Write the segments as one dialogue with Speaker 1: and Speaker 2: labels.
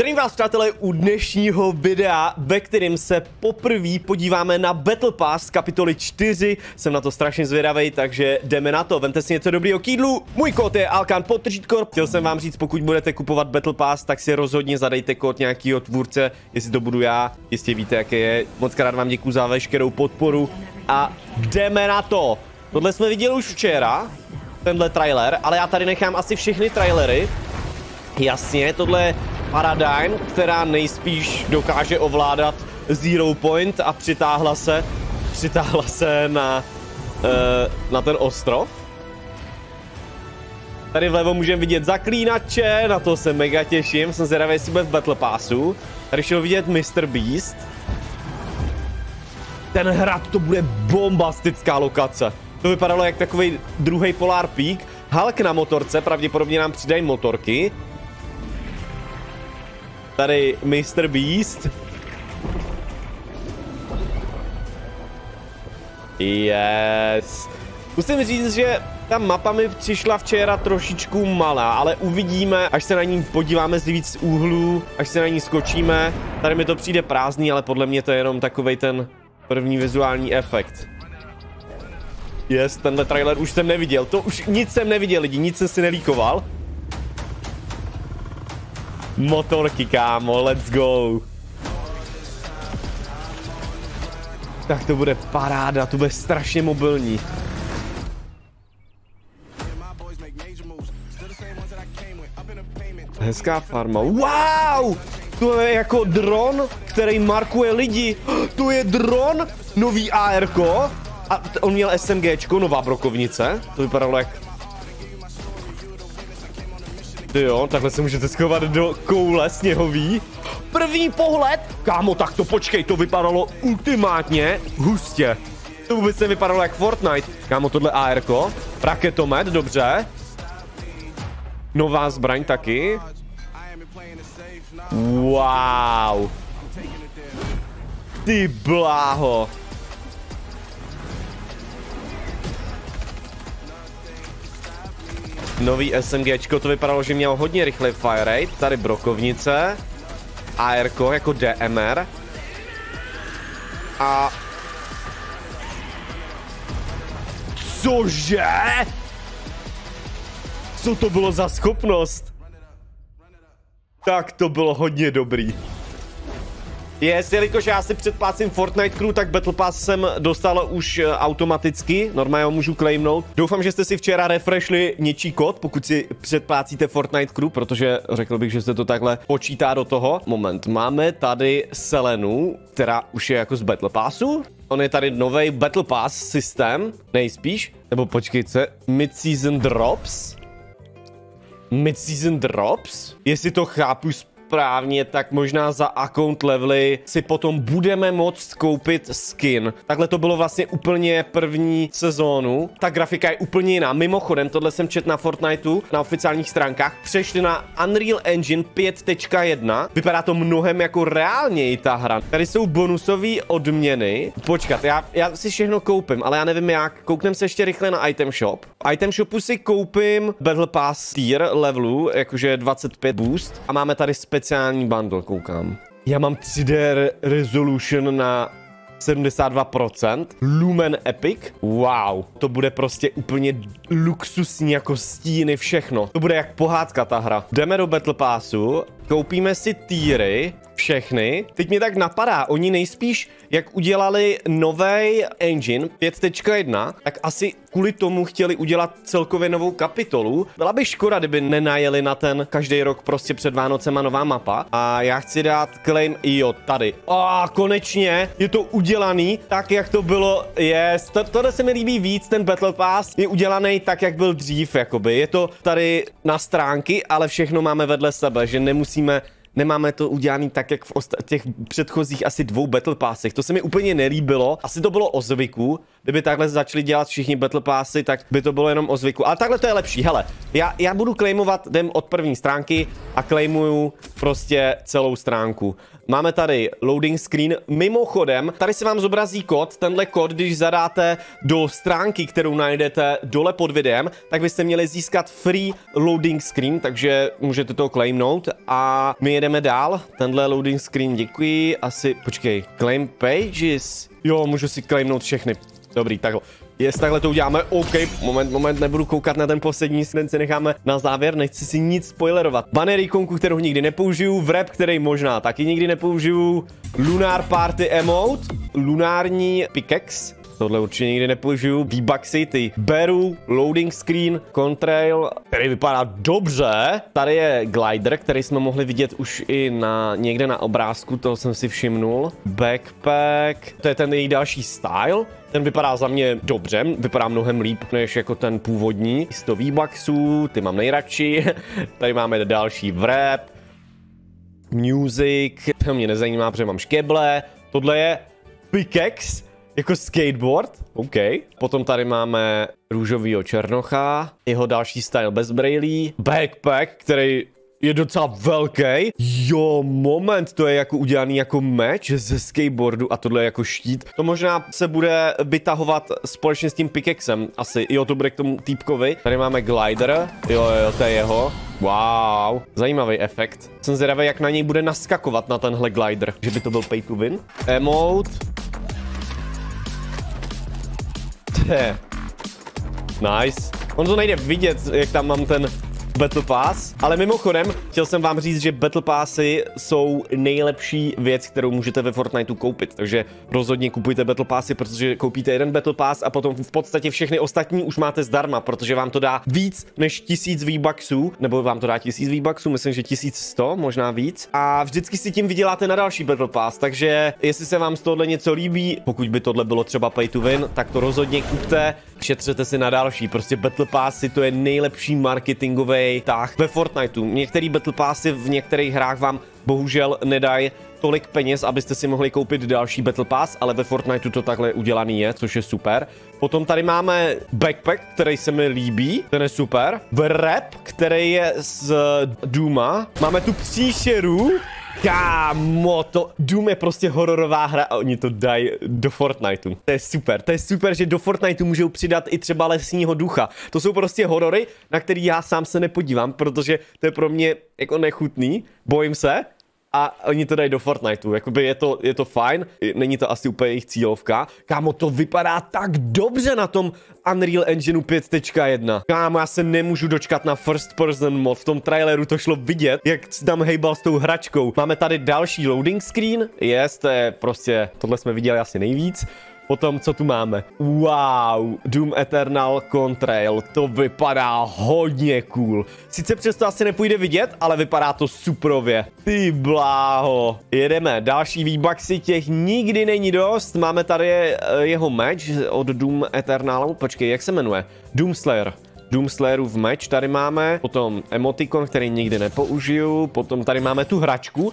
Speaker 1: Zdravím vás přátelé u dnešního videa, ve kterém se poprvé podíváme na Battle Pass kapitoly 4. Jsem na to strašně zvědavý, takže jdeme na to. Vemte si něco dobrýho k jídlu. Můj kód je Alkan Potržítko. Chtěl jsem vám říct, pokud budete kupovat Battle Pass, tak si rozhodně zadejte kód nějakého tvůrce, jestli to budu já, jistě víte, jaké je. Moc krát vám děkuji za veškerou podporu a jdeme na to. Tohle jsme viděli už včera, tenhle trailer, ale já tady nechám asi všechny trailery. Jasně, tohle Paradigm, která nejspíš dokáže ovládat Zero Point a přitáhla se, přitáhla se na, uh, na ten ostrov. Tady vlevo můžeme vidět zaklínače, na to se mega těším, jsem zvědavý, jestli bude v Battle Passu. Tady šel vidět Mr. Beast. Ten hrad, to bude bombastická lokace. To vypadalo jak takový druhý Polar Peak. Hulk na motorce, pravděpodobně nám přidají motorky. Tady Mr. Beast. Yes. Musím říct, že ta mapa mi přišla včera trošičku malá, ale uvidíme, až se na ní podíváme z víc úhlů, až se na ní skočíme. Tady mi to přijde prázdný, ale podle mě to je jenom takovej ten první vizuální efekt. Yes, tenhle trailer už jsem neviděl, to už nic jsem neviděl lidi, nic jsem si nelíkoval. Motorky, kámo, let's go. Tak to bude paráda, to bude strašně mobilní. Hezká farma. Wow! To je jako dron, který markuje lidi. To je dron, nový AR. A on měl SMGčko, nová brokovnice. To vypadalo jak jo, takhle se můžete schovat do koule sněhový. První pohled, kámo, tak to počkej, to vypadalo ultimátně hustě. To vůbec nevypadalo jak Fortnite. Kámo, tohle AR, raketomet, dobře. Nová zbraň taky. Wow. Ty bláho. Nový SMGčko, to vypadalo, že mělo hodně rychlý fire rate. Tady brokovnice. AR jako DMR. A... Cože? Co to bylo za schopnost? Tak to bylo hodně dobrý. Yes, jelikož já si předplácím Fortnite Crew, tak Battle Pass jsem dostal už eh, automaticky, normálně ho můžu claimnout. Doufám, že jste si včera refreshli něčí kód, pokud si předplácíte Fortnite Crew, protože řekl bych, že se to takhle počítá do toho. Moment, máme tady Selenu, která už je jako z Battle Passu. On je tady nový Battle Pass systém, nejspíš. Nebo počkejte, Mid-Season Drops? Mid-Season Drops? Jestli to chápu správně, tak možná za account levely si potom budeme moct koupit skin. Takhle to bylo vlastně úplně první sezónu. Ta grafika je úplně jiná. Mimochodem, tohle jsem čet na Fortniteu, na oficiálních stránkách. Přešli na Unreal Engine 5.1. Vypadá to mnohem jako reálněji ta hra. Tady jsou bonusové odměny. Počkat, já, já si všechno koupím, ale já nevím jak. Kouknem se ještě rychle na item shop. Item shopu si koupím Battle Pass tier levelu, jakože 25 boost. A máme tady speciální speciální bundle, koukám. Já mám 3D resolution na 72%. Lumen Epic. Wow. To bude prostě úplně luxusní jako stíny, všechno. To bude jak pohádka ta hra. Jdeme do Battle Passu, koupíme si týry, všechny. Teď mě tak napadá, oni nejspíš, jak udělali nový engine 5.1, tak asi kvůli tomu chtěli udělat celkově novou kapitolu. Byla by škoda, kdyby nenajeli na ten každý rok prostě před Vánocema nová mapa. A já chci dát claim, jo, tady. A konečně je to udělaný tak, jak to bylo. Yes, to, tohle se mi líbí víc, ten Battle Pass je udělaný tak, jak byl dřív, jakoby. Je to tady na stránky, ale všechno máme vedle sebe, že nemusíme nemáme to udělané tak, jak v těch předchozích asi dvou Battle Passech. To se mi úplně nelíbilo. Asi to bylo o zvyku. Kdyby takhle začali dělat všichni Battle Passy, tak by to bylo jenom o zvyku. Ale takhle to je lepší. Hele, já, já budu claimovat, jdem od první stránky a claimuju prostě celou stránku. Máme tady loading screen. Mimochodem, tady se vám zobrazí kód. Tenhle kód, když zadáte do stránky, kterou najdete dole pod videem, tak byste měli získat free loading screen, takže můžete to claimnout a my jedeme dál. Tenhle loading screen, děkuji. Asi, počkej, claim pages. Jo, můžu si claimnout všechny. Dobrý, takhle. Jestli takhle to uděláme, OK, moment, moment, nebudu koukat na ten poslední, ten si necháme na závěr, nechci si nic spoilerovat. Banner ikonku, kterou nikdy nepoužiju, wrap, který možná taky nikdy nepoužiju, Lunar Party Emote, lunární pickaxe, Tohle určitě nikdy nepoužiju. V-Bucksy, ty beru, loading screen, contrail, který vypadá dobře. Tady je glider, který jsme mohli vidět už i na někde na obrázku, toho jsem si všimnul. Backpack, to je ten její další style. Ten vypadá za mě dobře, vypadá mnohem líp než jako ten původní. 100 V-Bucksů, ty mám nejradši. Tady máme další wrap, music, to mě nezajímá, protože mám škeble. Tohle je pickaxe, jako skateboard, OK. Potom tady máme růžovýho černocha, jeho další style bez brailí, backpack, který je docela velký. Jo, moment, to je jako udělaný jako meč ze skateboardu a tohle je jako štít. To možná se bude vytahovat společně s tím pickaxem, asi. Jo, to bude k tomu týpkovi. Tady máme glider. Jo, jo, to je jeho. Wow, zajímavý efekt. Jsem zvědavý, jak na něj bude naskakovat na tenhle glider. Že by to byl pay to win. Emote. je. Nice. On to nejde vidět, jak tam mám ten Battle Pass. Ale mimochodem, chtěl jsem vám říct, že Battle Passy jsou nejlepší věc, kterou můžete ve Fortniteu koupit. Takže rozhodně kupujte Battle Passy, protože koupíte jeden Battle Pass a potom v podstatě všechny ostatní už máte zdarma, protože vám to dá víc než 1000 V-Bucksů, nebo vám to dá 1000 V-Bucksů, myslím, že 1100, možná víc. A vždycky si tím vyděláte na další Battle Pass, takže jestli se vám z tohle něco líbí, pokud by tohle bylo třeba pay to win, tak to rozhodně kupte, šetřete si na další. Prostě Battle Passy to je nejlepší marketingový tah ve Fortniteu. Některý Battle Passy v některých hrách vám bohužel nedají tolik peněz, abyste si mohli koupit další Battle Pass, ale ve Fortniteu to takhle udělaný je, což je super. Potom tady máme backpack, který se mi líbí, ten je super. Wrap, který je z Duma. Máme tu příšeru, Kámo, to Doom je prostě hororová hra a oni to dají do Fortniteu. To je super, to je super, že do Fortniteu můžou přidat i třeba lesního ducha. To jsou prostě horory, na který já sám se nepodívám, protože to je pro mě jako nechutný, bojím se, a oni to dají do Fortniteu. Jakoby je to, je to fajn, není to asi úplně jejich cílovka. Kámo, to vypadá tak dobře na tom Unreal Engineu 5.1. Kámo, já se nemůžu dočkat na first person mod. V tom traileru to šlo vidět, jak tam hejbal s tou hračkou. Máme tady další loading screen. Yes, to je prostě, tohle jsme viděli asi nejvíc. Potom, co tu máme? Wow, Doom Eternal Contrail, to vypadá hodně cool. Sice přesto asi nepůjde vidět, ale vypadá to suprově. Ty bláho. Jedeme, další výbaxy těch nikdy není dost. Máme tady eh, jeho match od Doom Eternalu. Počkej, jak se jmenuje? Doomslayer. Doomslayerův meč tady máme, potom emotikon, který nikdy nepoužiju, potom tady máme tu hračku,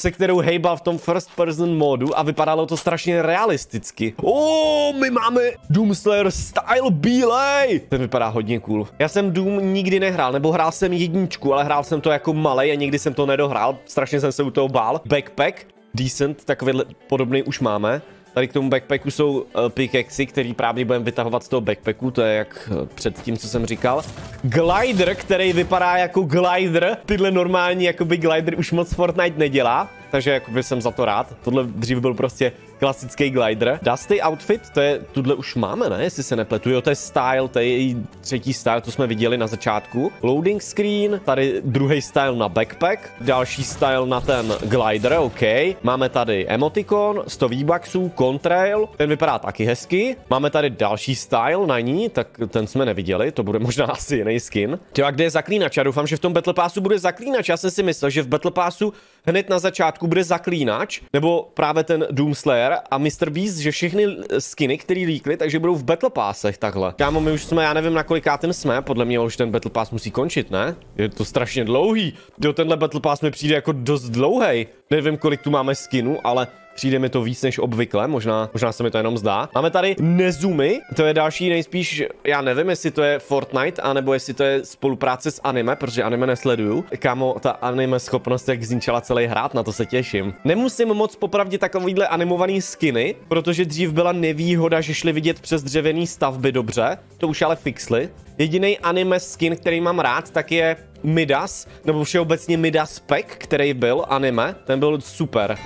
Speaker 1: se kterou hejbal v tom first person modu a vypadalo to strašně realisticky. O, my máme Doomslayer style bílej! Ten vypadá hodně cool. Já jsem Doom nikdy nehrál, nebo hrál jsem jedničku, ale hrál jsem to jako malej a nikdy jsem to nedohrál. Strašně jsem se u toho bál. Backpack, decent, takový podobný už máme. Tady k tomu backpacku jsou pickaxy, který právě budeme vytahovat z toho backpacku, to je jak uh, před tím, co jsem říkal. Glider, který vypadá jako glider, tyhle normální jakoby glider už moc Fortnite nedělá, takže jakoby jsem za to rád. Tohle dřív byl prostě klasický glider. Dusty outfit, to je, tuhle už máme, ne? Jestli se nepletu. Jo, to je style, to je její třetí style, to jsme viděli na začátku. Loading screen, tady druhý style na backpack, další style na ten glider, OK. Máme tady emotikon, 100 V-Bucksů, contrail, ten vypadá taky hezky. Máme tady další style na ní, tak ten jsme neviděli, to bude možná asi jiný skin. Ty a kde je zaklínač? Já doufám, že v tom Battle Passu bude zaklínač. Já jsem si myslel, že v Battle Passu hned na začátku bude zaklínač, nebo právě ten Doomslayer a Mr. Beast, že všechny skiny, které líkly, takže budou v Battle Passech takhle. Kámo, my už jsme, já nevím na kolikátém jsme, podle mě už ten Battle Pass musí končit, ne? Je to strašně dlouhý. Jo, tenhle Battle Pass mi přijde jako dost dlouhý. Nevím, kolik tu máme skinu, ale Přijde mi to víc než obvykle, možná, možná se mi to jenom zdá. Máme tady Nezumi, to je další nejspíš, já nevím, jestli to je Fortnite, anebo jestli to je spolupráce s anime, protože anime nesleduju. Kámo, ta anime schopnost, jak zničila celý hrát, na to se těším. Nemusím moc popravdě takovýhle animovaný skiny, protože dřív byla nevýhoda, že šli vidět přes dřevěný stavby dobře, to už ale fixli. Jediný anime skin, který mám rád, tak je Midas, nebo všeobecně Midas Pack, který byl anime, ten byl super.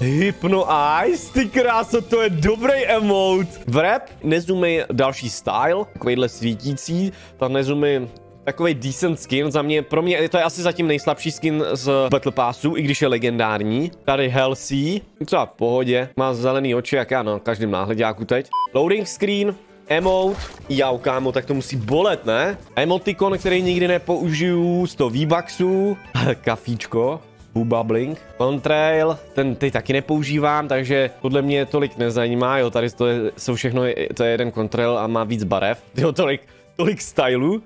Speaker 1: Hypno Ice, ty kráso, to je dobrý emote. V rap Nezumi další style, takovýhle svítící, ta Nezumi takový decent skin, za mě, pro mě to je asi zatím nejslabší skin z Battle Passu, i když je legendární. Tady Helsey, třeba v pohodě, má zelený oči, jak já na každém náhledáku teď. Loading screen, emote, jau kámo, tak to musí bolet, ne? Emotikon, který nikdy nepoužiju, 100 V-Bucksů, kafíčko, Bubbling. Contrail, ten ty taky nepoužívám, takže podle mě tolik nezajímá, jo, tady to je, jsou všechno, to je jeden Contrail a má víc barev, jo, tolik, tolik stylu.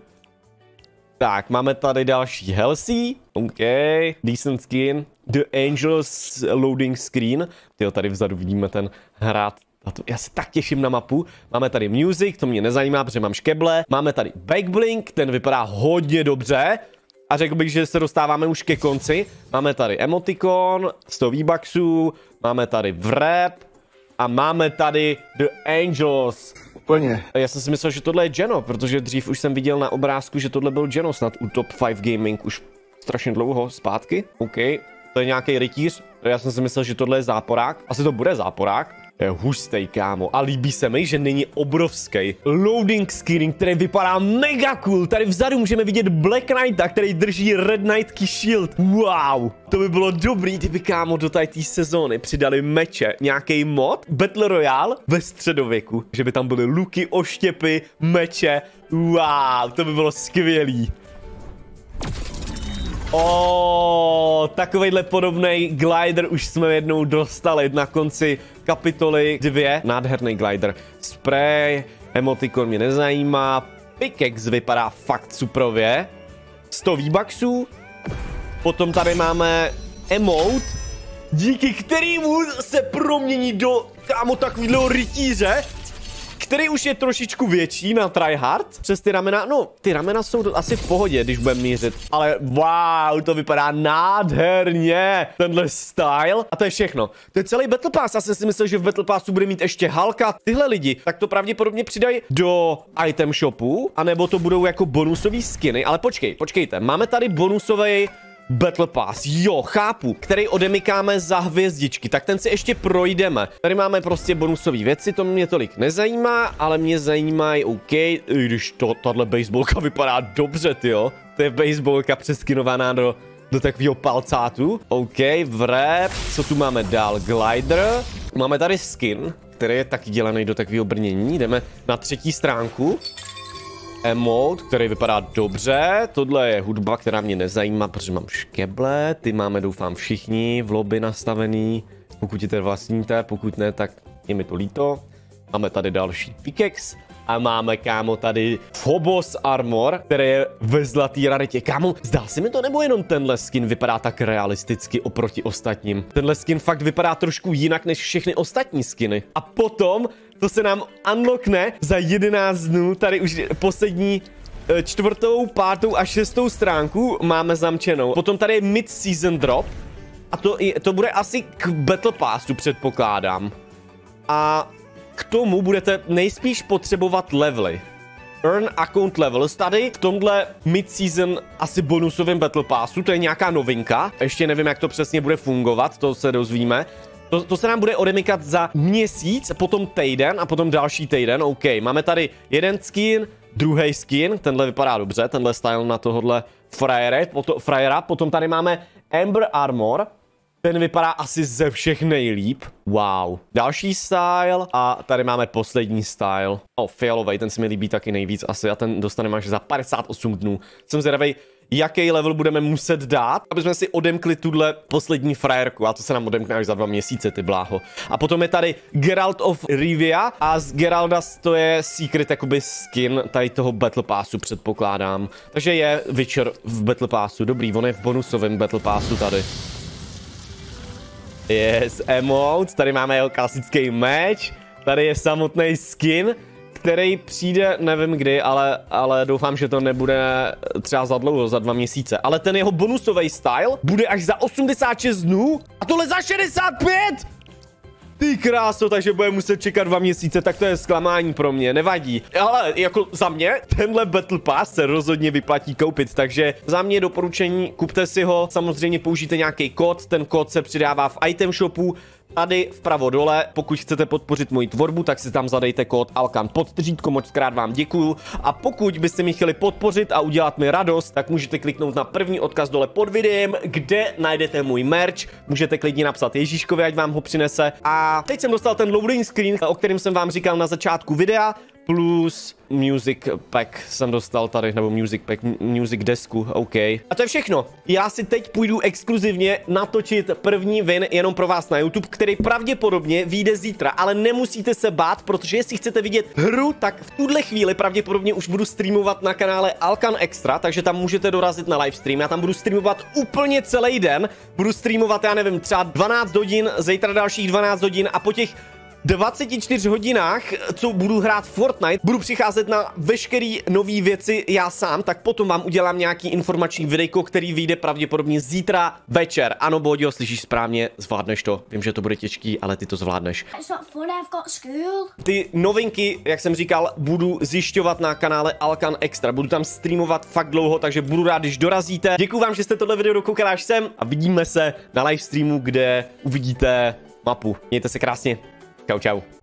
Speaker 1: Tak, máme tady další Helsey, OK, decent skin, The Angels loading screen, jo, tady vzadu vidíme ten hrát já se tak těším na mapu. Máme tady music, to mě nezajímá, protože mám škeble. Máme tady backblink, ten vypadá hodně dobře. A řekl bych, že se dostáváme už ke konci. Máme tady emotikon, 100 V-Bucksů, máme tady vrep a máme tady The Angels.
Speaker 2: Úplně.
Speaker 1: Já jsem si myslel, že tohle je Geno, protože dřív už jsem viděl na obrázku, že tohle byl Geno snad u Top 5 Gaming už strašně dlouho zpátky. OK, to je nějaký rytíř. Já jsem si myslel, že tohle je záporák. Asi to bude záporák je hustý, kámo. A líbí se mi, že není obrovský. Loading screen, který vypadá mega cool. Tady vzadu můžeme vidět Black Knighta, který drží Red Knight Shield. Wow, to by bylo dobrý, kdyby kámo do té sezóny přidali meče, nějaký mod, Battle Royale ve středověku. Že by tam byly luky, oštěpy, meče. Wow, to by bylo skvělý. O, takovejhle podobný glider už jsme jednou dostali na konci kapitoly 2. Nádherný glider. Spray, emotikon mě nezajímá. Pickaxe vypadá fakt suprově. 100 V-Bucksů. Potom tady máme emote, díky kterému se promění do kámo takovýhleho rytíře který už je trošičku větší na tryhard. Přes ty ramena, no, ty ramena jsou asi v pohodě, když budeme mířit. Ale wow, to vypadá nádherně, tenhle style. A to je všechno. To je celý Battle Pass. Já jsem si myslel, že v Battle Passu bude mít ještě Halka. Tyhle lidi, tak to pravděpodobně přidají do item shopu, anebo to budou jako bonusové skiny. Ale počkej, počkejte, máme tady bonusový Battle Pass, jo, chápu, který odemykáme za hvězdičky, tak ten si ještě projdeme. Tady máme prostě bonusové věci, to mě tolik nezajímá, ale mě zajímají, OK, i když to, tahle baseballka vypadá dobře, jo. To je baseballka přeskinovaná do, do takového palcátu. OK, vrep, co tu máme dál? Glider, máme tady skin, který je taky dělaný do takového brnění, jdeme na třetí stránku emote, který vypadá dobře. Tohle je hudba, která mě nezajímá, protože mám škeble. Ty máme, doufám, všichni v lobby nastavený. Pokud je to vlastníte, pokud ne, tak je mi to líto. Máme tady další pickaxe. A máme, kámo, tady Phobos Armor, který je ve zlatý raritě. Kámo, zdá se mi to, nebo jenom tenhle skin vypadá tak realisticky oproti ostatním? Tenhle skin fakt vypadá trošku jinak než všechny ostatní skiny. A potom to se nám unlockne za 11 dnů, tady už poslední eh, čtvrtou, pátou a šestou stránku máme zamčenou. Potom tady je mid-season drop a to, to bude asi k Battle Passu předpokládám. A k tomu budete nejspíš potřebovat levely. Earn account levels tady v tomhle mid-season asi bonusovém Battle Passu, to je nějaká novinka. Ještě nevím, jak to přesně bude fungovat, to se dozvíme. To, to se nám bude odemykat za měsíc, potom týden a potom další týden. OK, máme tady jeden skin, druhý skin, tenhle vypadá dobře, tenhle style na tohohle frajere, potom, frajera. Potom tady máme Ember Armor, ten vypadá asi ze všech nejlíp. Wow. Další style a tady máme poslední style. O, oh, fialový, ten se mi líbí taky nejvíc asi a ten dostaneme až za 58 dnů. Jsem zvědavý, jaký level budeme muset dát, aby jsme si odemkli tuhle poslední frajerku. A to se nám odemkne až za dva měsíce, ty bláho. A potom je tady Geralt of Rivia a z Geralda to je secret jakoby skin tady toho Battle Passu předpokládám. Takže je Witcher v Battle Passu. Dobrý, on je v bonusovém Battle Passu tady. Yes, emote, tady máme jeho klasický meč, tady je samotný skin, který přijde, nevím kdy, ale, ale doufám, že to nebude třeba za dlouho, za dva měsíce. Ale ten jeho bonusový style bude až za 86 dnů a tohle za 65! Ty kráso, takže bude muset čekat dva měsíce, tak to je zklamání pro mě, nevadí. Ale jako za mě, tenhle Battle Pass se rozhodně vyplatí koupit, takže za mě doporučení, kupte si ho, samozřejmě použijte nějaký kód, ten kód se přidává v item shopu, Tady vpravo dole, pokud chcete podpořit moji tvorbu, tak si tam zadejte kód Alkan podtržítko, moc krát vám děkuju. A pokud byste mi chtěli podpořit a udělat mi radost, tak můžete kliknout na první odkaz dole pod videem, kde najdete můj merch. Můžete klidně napsat Ježíškovi, ať vám ho přinese. A teď jsem dostal ten loading screen, o kterém jsem vám říkal na začátku videa plus music pack jsem dostal tady, nebo music pack, music desku, OK. A to je všechno. Já si teď půjdu exkluzivně natočit první vin jenom pro vás na YouTube, který pravděpodobně vyjde zítra, ale nemusíte se bát, protože jestli chcete vidět hru, tak v tuhle chvíli pravděpodobně už budu streamovat na kanále Alkan Extra, takže tam můžete dorazit na livestream. Já tam budu streamovat úplně celý den, budu streamovat, já nevím, třeba 12 hodin, zítra dalších 12 hodin a po těch 24 hodinách, co budu hrát Fortnite, budu přicházet na veškeré nové věci já sám, tak potom vám udělám nějaký informační videjko, který vyjde pravděpodobně zítra večer. Ano, Bodio, slyšíš správně, zvládneš to. Vím, že to bude těžký, ale ty to zvládneš. Ty novinky, jak jsem říkal, budu zjišťovat na kanále Alkan Extra. Budu tam streamovat fakt dlouho, takže budu rád, když dorazíte. Děkuji vám, že jste tohle video dokoukali až sem a vidíme se na livestreamu, kde uvidíte mapu. Mějte se krásně. Čau, čau.